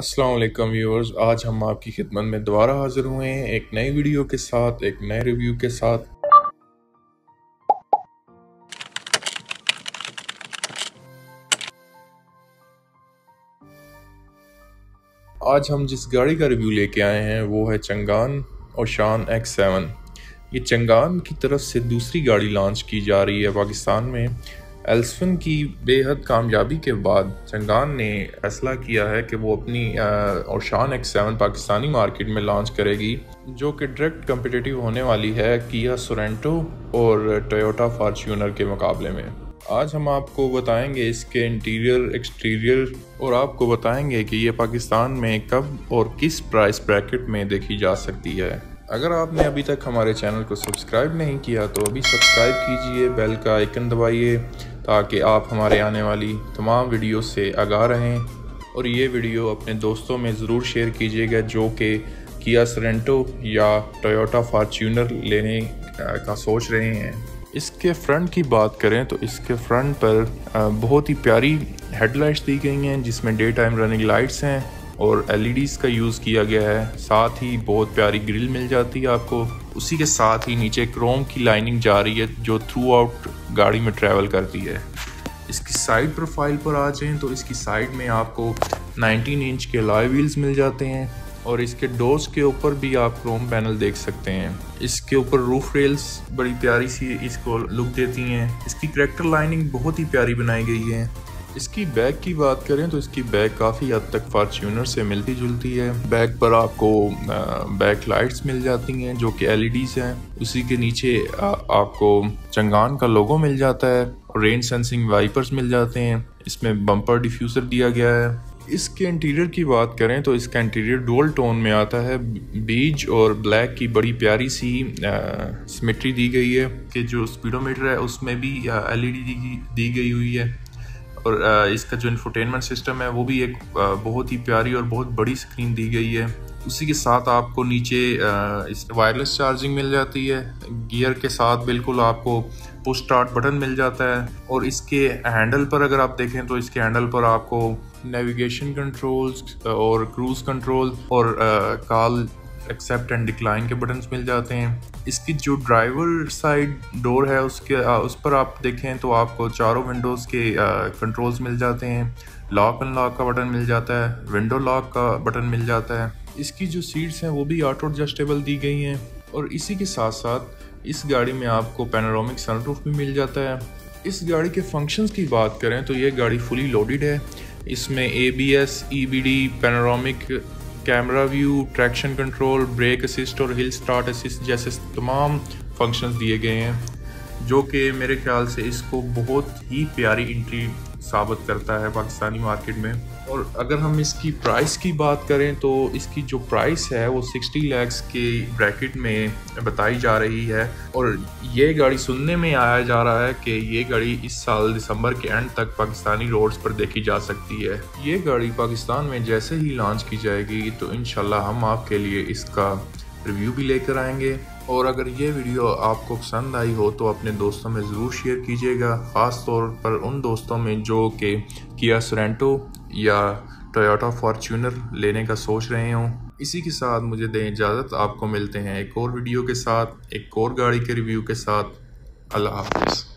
السلام علیکم ویورز، آج ہم آپ کی خدمت میں دوبارہ حاضر ہوئے ہیں ایک نئی ویڈیو کے ساتھ، ایک نئے ریویو کے ساتھ۔ آج ہم جس گاڑی کا ریویو لے کے آئے ہیں، وہ ہے چنگان اوشان ایکس سیون۔ یہ چنگان کی طرف سے دوسری گاڑی لانچ کی جا رہی ہے پاکستان میں۔ ایلسفن کی بے حد کامیابی کے بعد چنگان نے فیصلہ کیا ہے کہ وہ اپنی Oshan X seven Pakistani market میں لانچ کرے گی، جو کہ ڈائریکٹ کمپٹیٹیو ہونے والی ہے کیا سورینٹو اور ٹویوٹا فارچونر کے مقابلے میں۔ آج ہم آپ کو بتائیں گے اس کے انٹیریئر، ایکسٹیریئر، اور آپ کو بتائیں گے کہ یہ پاکستان میں کب اور کس پرائس بریکٹ میں دیکھی جا سکتی ہے۔ اگر آپ نے ابھی تک ہمارے چینل کو سبسکرائب نہیں کیا تو ابھی سبسکرائب کیجیے، بیل کا آئکن دبائیے تاکہ آپ ہمارے آنے والی تمام ویڈیو سے آگاہ رہیں اور یہ ویڈیو اپنے دوستوں میں ضرور شیئر کیجیے گا جو کہ کیا سرنٹو یا ٹویوٹا فارچونر لینے کا سوچ رہے ہیں۔ اس کے فرنٹ کی بات کریں تو اس کے فرنٹ پر بہت ہی پیاری ہیڈ لائٹس دی گئی ہیں جس میں ڈے ٹائم رننگ لائٹس ہیں اور ایل ای ڈیز کا یوز کیا گیا ہے۔ ساتھ ہی بہت پیاری گرل مل جاتی ہے آپ کو۔ اسی کے ساتھ ہی نیچے کروم کی لائننگ جا رہی ہے جو تھرو آؤٹ گاڑی میں ٹریول کرتی ہے۔ اس کی سائڈ پروفائل پر آ جائیں تو اس کی سائڈ میں آپ کو نائنٹین انچ کے لائی ویلز مل جاتے ہیں اور اس کے ڈورس کے اوپر بھی آپ کروم پینل دیکھ سکتے ہیں۔ اس کے اوپر روف ریلز بڑی پیاری سی اس کو لک دیتی ہیں۔ اس کی کریکٹر لائننگ بہت ہی پیاری بنائی گئی ہے۔ اس کی بیک کی بات کریں تو اس کی بیک کافی حد تک فارچونر سے ملتی جلتی ہے۔ بیک پر آپ کو بیک لائٹس مل جاتی ہیں جو کہ ایل ای ڈیز ہیں۔ اسی کے نیچے آپ کو چنگان کا لوگو مل جاتا ہے رین سینسنگ وائپرز مل جاتے ہیں۔ اس میں بمپر ڈیفیوزر دیا گیا ہے۔ اس کے انٹیریئر کی بات کریں تو اس کا انٹیریئر ڈول ٹون میں آتا ہے۔ بیج اور بلیک کی بڑی پیاری سی سمیٹری دی گئی ہے کہ جو اسپیڈو میٹر ہے اس میں بھی ایل ای ڈی دی گئی ہوئی ہے۔ اور اس کا جو انفوٹینمنٹ سسٹم ہے، وہ بھی ایک بہت ہی پیاری اور بہت بڑی سکرین دی گئی ہے۔ اسی کے ساتھ آپ کو نیچے اس وائرلیس چارجنگ مل جاتی ہے۔ گیئر کے ساتھ بالکل آپ کو پش سٹارٹ بٹن مل جاتا ہے۔ اور اس کے ہینڈل پر اگر آپ دیکھیں تو اس کے ہینڈل پر آپ کو نیویگیشن کنٹرولز اور کروز کنٹرول اور کال ایکسیپٹ اینڈ ڈکلائن کے بٹنز مل جاتے ہیں۔ اس کی جو ڈرائیور سائڈ ڈور ہے، اس کے، اس پر آپ دیکھیں تو آپ کو چاروں ونڈوز کے کنٹرولز مل جاتے ہیں۔ لاک ان لاک کا بٹن مل جاتا ہے۔ ونڈو لاک کا بٹن مل جاتا ہے۔ اس کی جو سیٹس ہیں، وہ بھی آٹو ایڈجسٹیبل دی گئی ہیں۔ اور اسی کے ساتھ ساتھ اس گاڑی میں آپ کو پینارومک سن روف بھی مل جاتا ہے۔ اس گاڑی کے فنکشنز کی بات کریں تو یہ گاڑی فلی لوڈیڈ ہے۔ اس میں A B S E B D panoramic camera view traction control brake assist اور ہل سٹارٹ اسسٹ جیسے تمام فنکشنز دیے گئے ہیں، جو کہ میرے خیال سے اس کو بہت ہی پیاری انٹری ثابت کرتا ہے پاکستانی مارکیٹ میں۔ اور اگر ہم اس کی پرائس کی بات کریں تو اس کی جو پرائس ہے وہ سکسٹی لیکس کے بریکٹ میں بتائی جا رہی ہے۔ اور یہ گاڑی سننے میں آیا جا رہا ہے کہ یہ گاڑی اس سال دسمبر کے اینڈ تک پاکستانی روڈز پر دیکھی جا سکتی ہے۔ یہ گاڑی پاکستان میں جیسے ہی لانچ کی جائے گی تو انشاءاللہ ہم آپ کے لیے اس کا ریویو بھی لے کر آئیں گے۔ اور اگر یہ ویڈیو آپ کو پسند آئی ہو تو اپنے دوستوں میں ضرور شیئر کیجیے گا، خاص طور پر ان دوستوں میں جو کہ کیا سورینٹو یا ٹویوٹا فارچونر لینے کا سوچ رہے ہوں۔ اسی کے ساتھ مجھے دیں اجازت، آپ کو ملتے ہیں ایک اور ویڈیو کے ساتھ، ایک اور گاڑی کے ریویو کے ساتھ۔ اللہ حافظ۔